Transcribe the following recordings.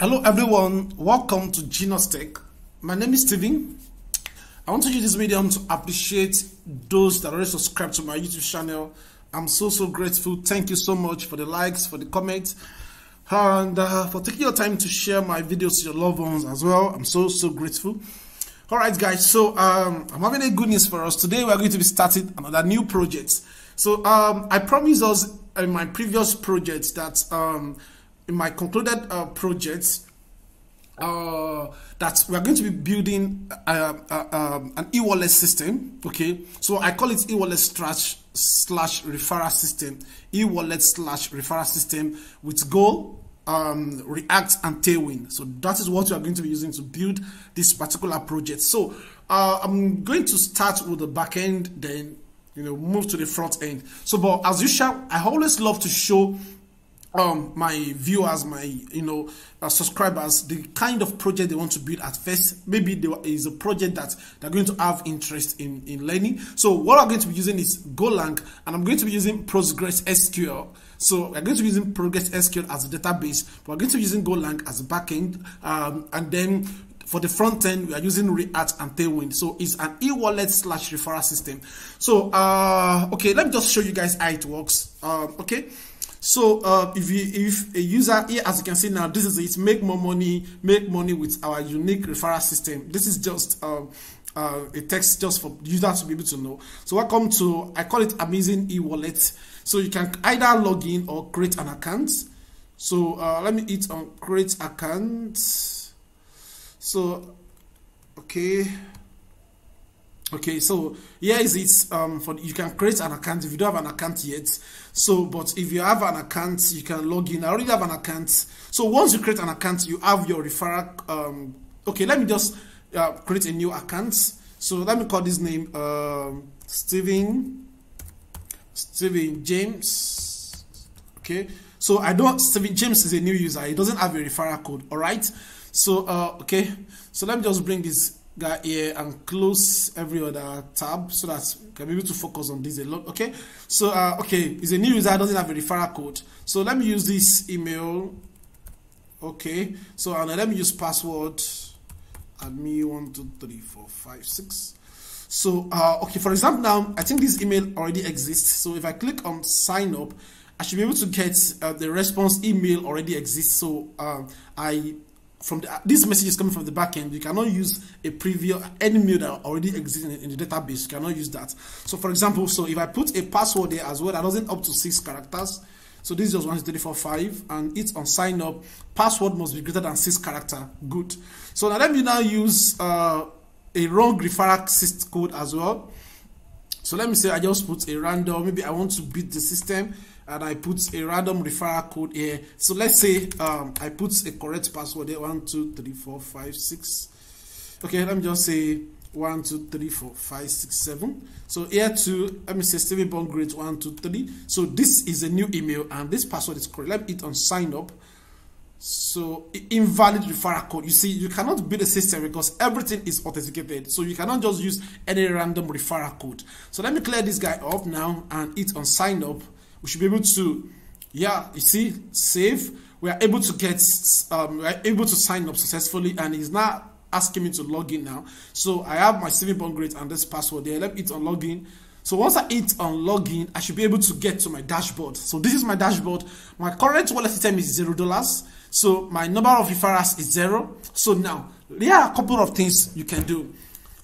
Hello everyone, welcome to Ginux Tech. My name is Steven. I want to use this medium to appreciate those that already subscribed to my YouTube channel. I'm so so grateful. Thank you so much for the likes, for the comments, and uh, for taking your time to share my videos to your loved ones as well. I'm so so grateful. All right, guys. So um, I'm having a good news for us today. We are going to be starting another new project. So um, I promised us in my previous project that um, in my concluded uh, project uh, that we are going to be building uh, uh, um, an e-wallet system. Okay, so I call it e-wallet slash slash referral system, e-wallet slash referral system with Go, um, React, and Tailwind. So that is what we are going to be using to build this particular project. So uh, I'm going to start with the back end, then you know move to the front end. So, but as usual, I always love to show um my viewers my you know uh, subscribers the kind of project they want to build at first maybe there is a project that they're going to have interest in in learning so what i'm going to be using is golang and i'm going to be using postgres sql so we're going to be using postgres sql as a database we're going to be using golang as a backend um, and then for the front end, we are using React and Tailwind. So it's an e-wallet slash referral system. So, uh, okay, let me just show you guys how it works. Um, okay. So uh, if you if a user here, as you can see now, this is it. Make more money, make money with our unique referral system. This is just uh, uh, a text just for users to be able to know. So welcome to I call it amazing e-wallet. So you can either log in or create an account. So uh, let me hit on create account. So okay okay so here is it um for you can create an account if you don't have an account yet. So but if you have an account you can log in. I already have an account. So once you create an account you have your referral um okay let me just uh, create a new account. So let me call this name um steven steven james okay. So i don't steven james is a new user. He doesn't have a referral code all right so uh okay. So let me just bring this guy here and close every other tab so that you can be able to focus on this a lot okay? So uh, okay it's a new user doesn't have a referral code. So let me use this email okay? So and let me use password. Admin one two three four five six. So uh, okay for example now i think this email already exists. So if i click on sign up i should be able to get uh, the response email already exists. So uh, i from the, this message is coming from the backend. You cannot use a preview any mail that already exists in, in, the database. You cannot use that. So, for example, so if I put a password there as well that doesn't up to six characters, so this is just one two three four five, and it's on sign up. Password must be greater than six character. Good. So now let me now use uh, a wrong referral code as well. So let me say I just put a random. Maybe I want to beat the system and I put a random referral code here. So let's say um, I put a correct password here, one, two, three, four, five, six. Okay, let me just say one, two, three, four, five, six, seven. So here to let me say Steven Bond Great one, two, three. So this is a new email and this password is correct. Let me hit on sign up. So invalid referral code. You see, you cannot build a system because everything is authenticated. So you cannot just use any random referral code. So let me clear this guy off now and hit on sign up we should be able to, yeah, you see, save. We are able to get, um, we are able to sign up successfully, and he's not asking me to log in now. So I have my saving bond rate and this password there. Let me hit on login. So once I hit on login, I should be able to get to my dashboard. So this is my dashboard. My current wallet system is zero dollars. So my number of referrals is zero. So now there are a couple of things you can do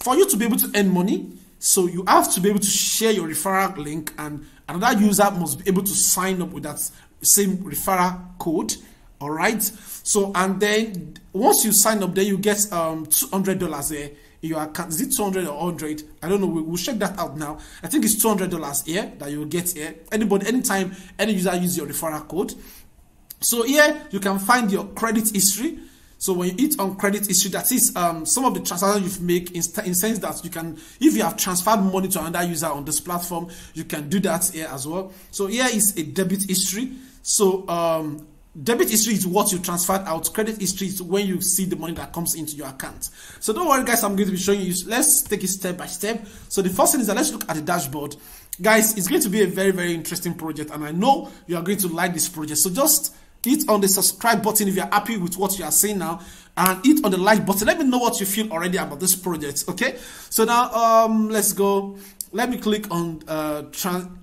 for you to be able to earn money. So you have to be able to share your referral link and another user must be able to sign up with that same referral code. All right. So, and then once you sign up, then you get um $200 there in your account. Is it 200 or 100? I don't know. We, will check that out now. I think it's $200 here that you will get here. Anybody, anytime any user use your referral code. So here you can find your credit history. So when you hit on credit history, that is um, some of the transactions you've made in, in sense that you can, if you have transferred money to another user on this platform, you can do that here as well. So here is a debit history. So um, debit history is what you transferred out. Credit history is when you see the money that comes into your account. So don't worry guys, I'm going to be showing you. Let's take it step by step. So the first thing is that let's look at the dashboard. Guys, it's going to be a very, very interesting project and I know you are going to like this project. So just hit on the subscribe button if you're happy with what you are seeing now and hit on the like button. Let me know what you feel already about this project okay? So now um let's go. Let me click on uh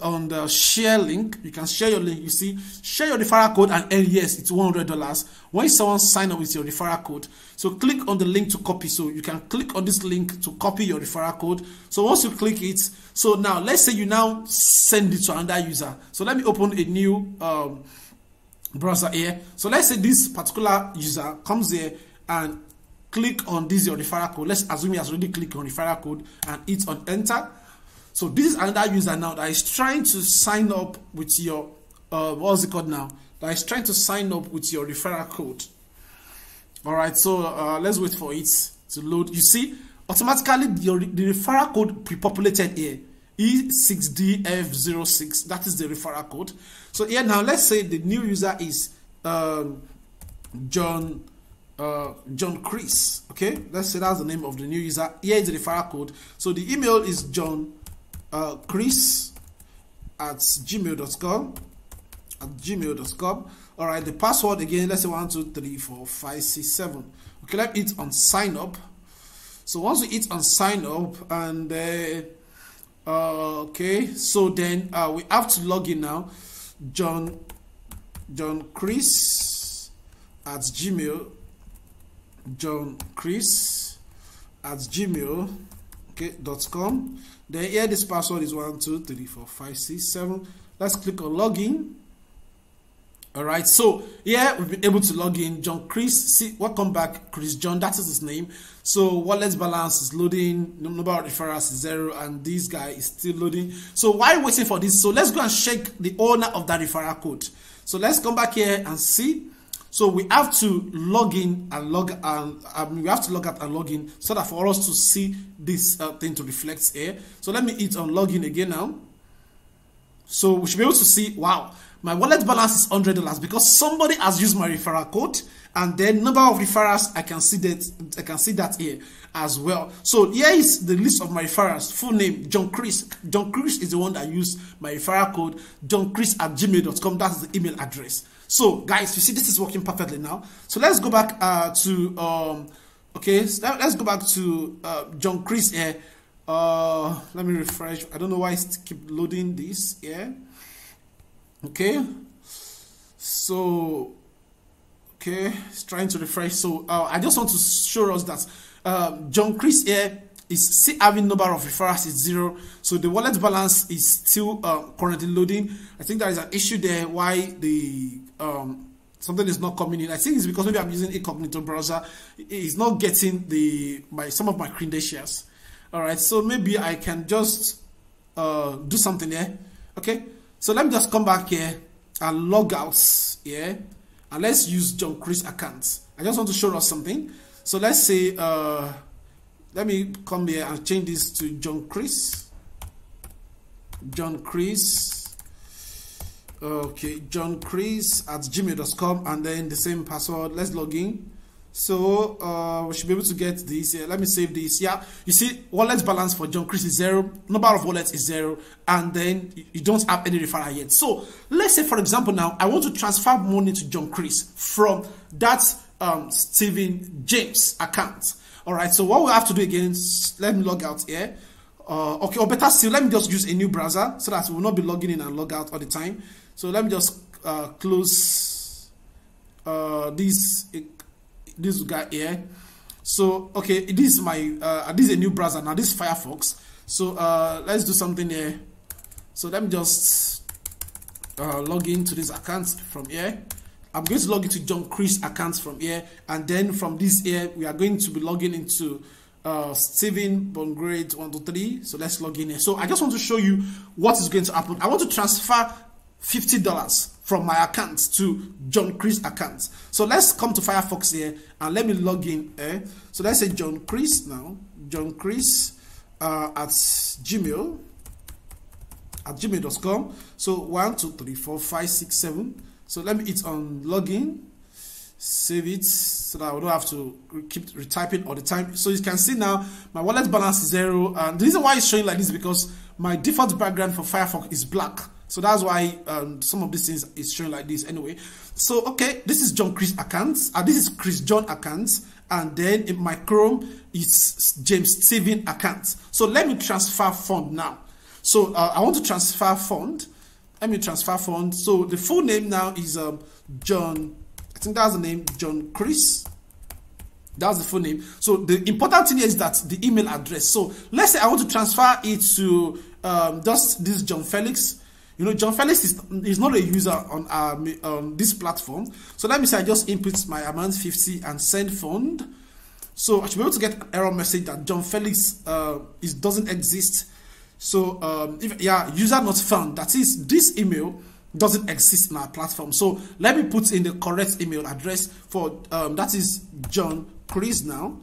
on the share link. You can share your link. You see share your referral code and and yes it's 100 dollars. When someone sign up with your referral code so click on the link to copy. So you can click on this link to copy your referral code. So once you click it so now let's say you now send it to another user. So let me open a new um browser here so let's say this particular user comes here and click on this your referral code let's assume he has already clicked on referral code and hit on enter so this is another user now that is trying to sign up with your uh, what's it called now? That is trying to sign up with your referral code. All right, so uh, let's wait for it to load. You see, automatically your the referral code pre-populated here. E6DF06, that is the referral code. So here now, let's say the new user is um, John uh, John Chris. Okay, let's say that's the name of the new user. Here is the referral code. So the email is John uh, chris at gmail.com at gmail.com all right the password again let's say one two three four five six seven okay let it on sign up so once we hit on sign up and uh, uh, okay so then uh, we have to log in now. John john chris at gmail. John chris at gmail okay dot com. Then here this password is one two three four five six seven. Let's click on login all right so here we've been able to log in. John chris see welcome back chris john that is his name. So wallet balance is loading number of referrals is zero and this guy is still loading. So while waiting for this? So let's go and check the owner of that referral code. So let's come back here and see. So we have to log in and log and um, we have to log out and log in so that for us to see this uh, thing to reflect here. So let me hit on login again now. So we should be able to see, wow, my wallet balance is $100 because somebody has used my referral code and then number of referrals, I can see that, I can see that here as well. So here is the list of my referrals. Full name, John Chris. John Chris is the one that used my referral code, johnchris at gmail.com. That's the email address. So guys, you see this is working perfectly now. So let's go back uh, to, um, okay, so let's go back to uh, John Chris here. Uh, let me refresh. I don't know why it's keep loading this here. Okay. So, okay, it's trying to refresh. So uh, I just want to show us that um, John Chris here is still having number of referrals is zero. So the wallet balance is still uh, currently loading. I think there is an issue there why the um, something is not coming in. I think it's because maybe i'm using incognito browser. It's not getting the my some of my credentials. All right so maybe i can just uh, do something there okay so let me just come back here and log out here and let's use john chris account i just want to show us something so let's say uh, let me come here and change this to John Chris. John Chris. Okay, John Chris at gmail.com and then the same password. Let's log in. So uh, we should be able to get this. Yeah, let me save this. Yeah, you see, wallet balance for John Chris is zero. Number of wallets is zero, and then you don't have any referral yet. So let's say, for example, now I want to transfer money to John Chris from that um, Stephen James account. All right, so what we have to do again, let me log out here. Uh, okay, or better still, let me just use a new browser so that we will not be logging in and log out all the time. So let me just uh, close uh, this this guy here. So okay, this is my uh, this is a new browser now. This is Firefox. So uh, let's do something here. So let me just uh, log into this account from here. I'm going to log into John Chris accounts from here, and then from this here, we are going to be logging into uh, Steven Bongrade 123. So let's log in here. So I just want to show you what is going to happen. I want to transfer $50 from my account to John Chris account. So let's come to Firefox here and let me log in. Eh? So let's say John Chris now. John Chris uh, at Gmail at gmail.com. So one, two, three, four, five, six, seven. So let me hit on login, save it so that I don't have to keep retyping all the time. So you can see now my wallet balance is zero. And the reason why it's showing like this is because my default background for Firefox is black. So that's why um, some of these things is showing like this anyway. So, okay, this is John Chris account. Uh, this is Chris John account. And then in my Chrome, it's James Steven account. So let me transfer fund now. So uh, I want to transfer fund. Let me transfer fund. So the full name now is um, John, I think that's the name, John Chris. That's the full name. So the important thing is that the email address. So let's say I want to transfer it to um, just this John Felix. You know, John Felix is, is not a user on our, um, this platform. So let me say I just input my amount 50 and send fund. So I should be able to get an error message that John Felix uh, is doesn't exist. So um, if yeah, user not found. That is this email doesn't exist in our platform. So let me put in the correct email address for um, that is John Chris now.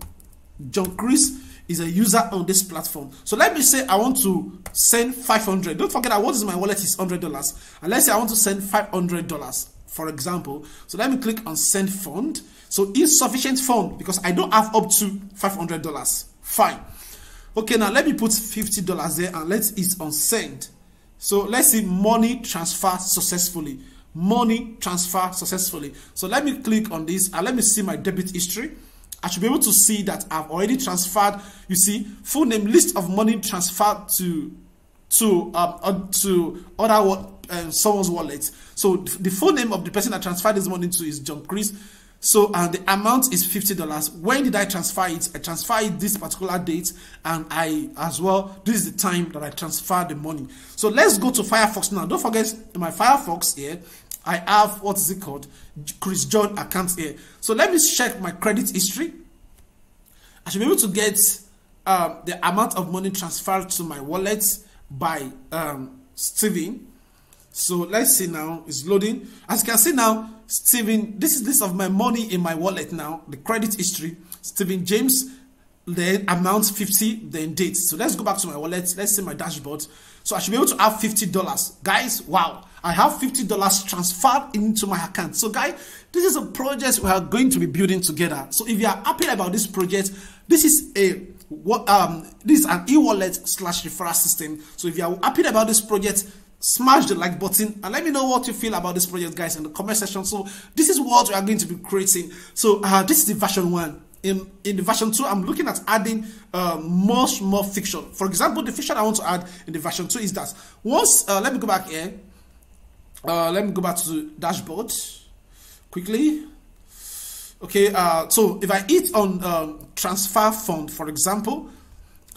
John Chris is a user on this platform. So let me say I want to send 500. Don't forget that what is my wallet is $100. And let's say I want to send $500, for example. So let me click on send fund. So insufficient fund because I don't have up to $500. Fine. Okay, now let me put $50 there and let's hit on send. So let's see money transfer successfully. Money transfer successfully. So let me click on this and let me see my debit history. I should be able to see that I've already transferred. You see, full name list of money transferred to to um to other uh, someone's wallet. So the full name of the person I transferred this money to is John Chris. So and the amount is fifty dollars. When did I transfer it? I transferred this particular date, and I as well. This is the time that I transferred the money. So let's go to Firefox now. Don't forget my Firefox here. I have what is it called? Chris John account here. So let me check my credit history. I should be able to get um, the amount of money transferred to my wallet by um, Steven. So let's see now, it's loading. As you can see now, Steven, this is list of my money in my wallet now, the credit history. Steven James, then amount 50, then date. So let's go back to my wallet. Let's see my dashboard. So I should be able to have $50. Guys, wow. I have $50 transferred into my account. So guys, this is a project we are going to be building together. So if you are happy about this project, this is a what um this is an e-wallet slash referral system. So if you are happy about this project, smash the like button and let me know what you feel about this project guys in the comment section so this is what we are going to be creating so uh, this is the version one in in the version 2 i'm looking at adding uh, much more fiction for example the fiction i want to add in the version 2 is that once uh, let me go back here uh, let me go back to dashboard quickly okay uh, so if i hit on um, transfer fund for example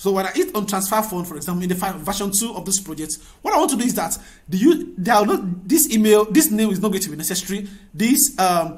so when I hit on transfer fund, for example, in the version two of this project, what I want to do is that the there are not this email, this name is not going to be necessary. This um,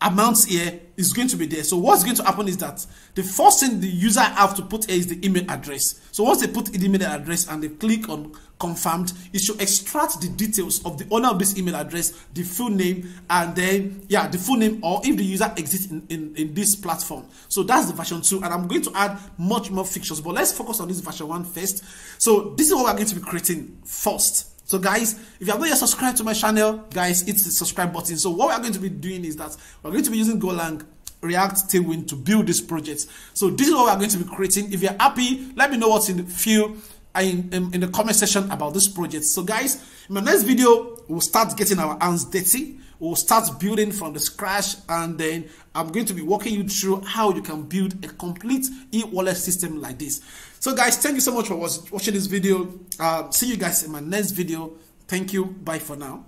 amounts here is going to be there. So what's going to happen is that the first thing the user have to put here is the email address. So once they put the email address and they click on confirmed, it should extract the details of the owner of this email address, the full name, and then yeah, the full name or if the user exists in, in, in this platform. So that's the version two, and I'm going to add much more features, but let's focus on this version one first. So this is what we're going to be creating first. So guys, if you have not yet subscribed to my channel, guys, hit the subscribe button. So what we are going to be doing is that we're going to be using Golang React Tailwind to build this project. So this is what we're going to be creating. If you're happy, let me know what's in the feel in, in, in the comment section about this project. So guys, in my next video, we'll start getting our hands dirty. We'll start building from the scratch and then I'm going to be walking you through how you can build a complete e-wallet system like this. So guys, thank you so much for watching this video. Uh, see you guys in my next video. Thank you. Bye for now.